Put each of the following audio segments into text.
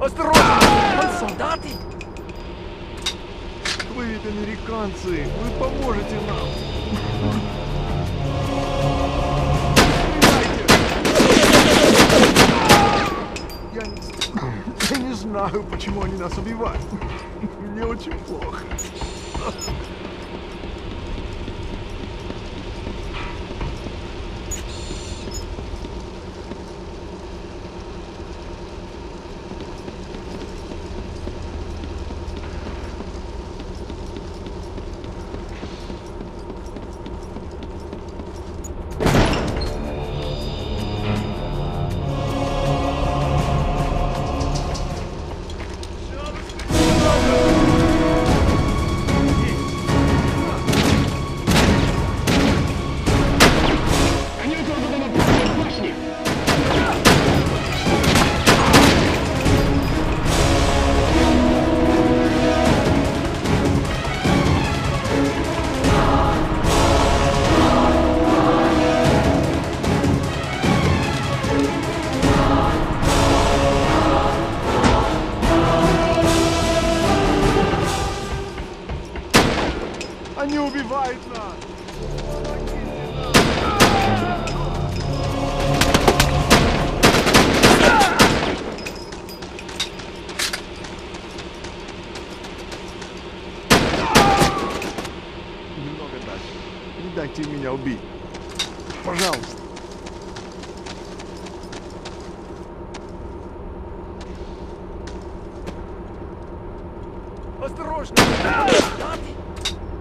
Осторожно! Вон солдаты! Вы ведь американцы, вы поможете нам. Стреляйте! Я не, я не знаю, почему они нас убивают. Мне очень плохо. Меня убить. Пожалуйста. Осторожно!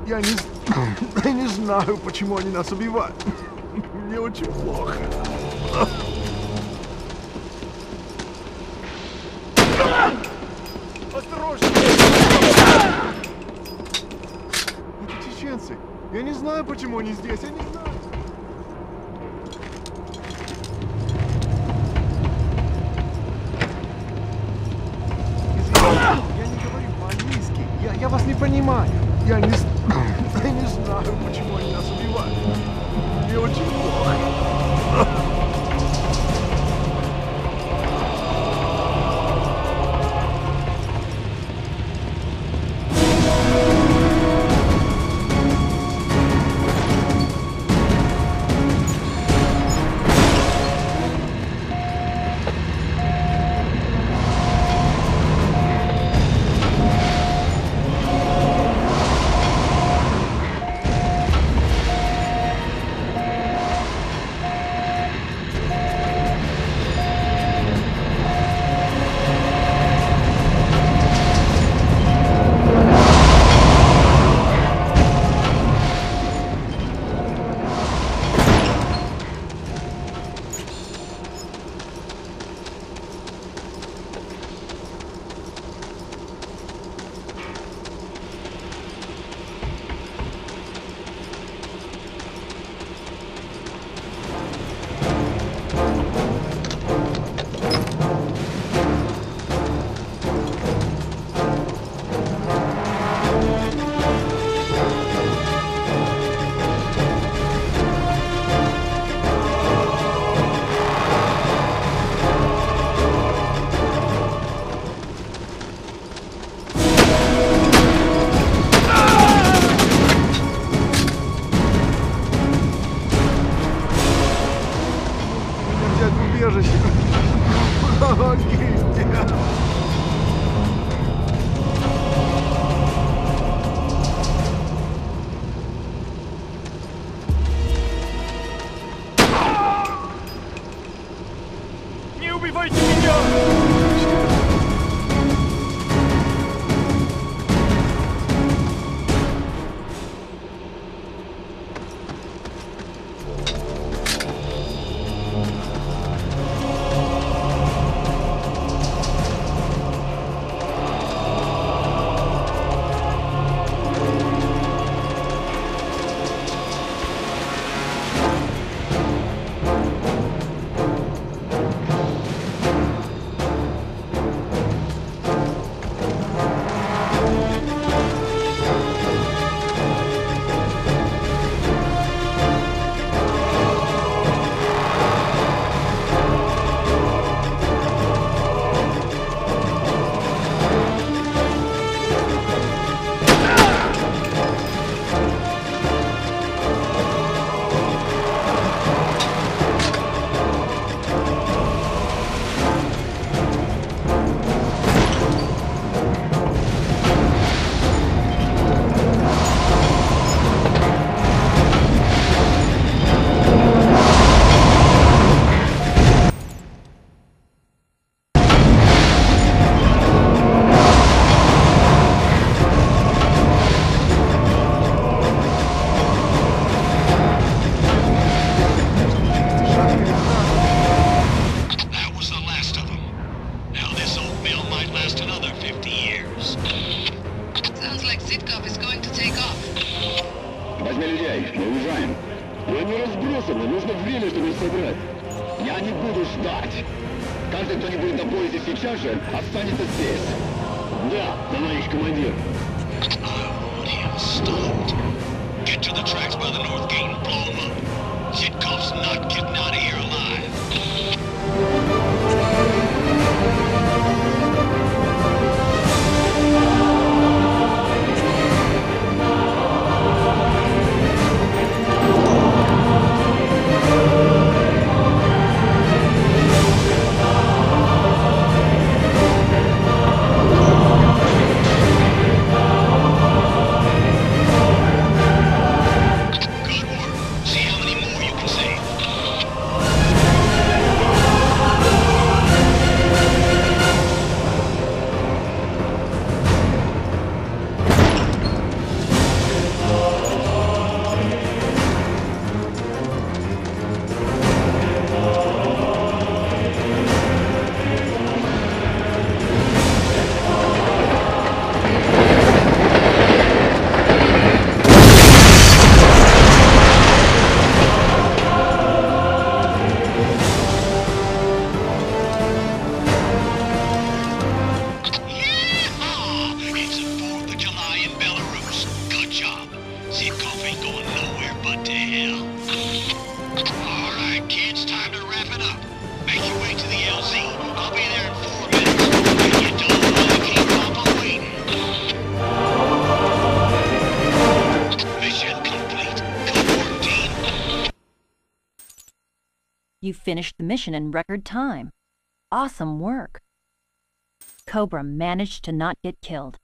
Я не, я не знаю, почему они нас убивают. Мне очень плохо. Осторожно! Я не знаю, почему они здесь. Я не знаю. на людей. Мы уезжаем. Мы не разбросаны. Нужно время, чтобы собрать. Я не буду ждать. Каждый, кто не будет на поезде сейчас же, останется здесь. Да, товарищ командир. Get to the tracks by the north gate. You finished the mission in record time. Awesome work. Cobra managed to not get killed.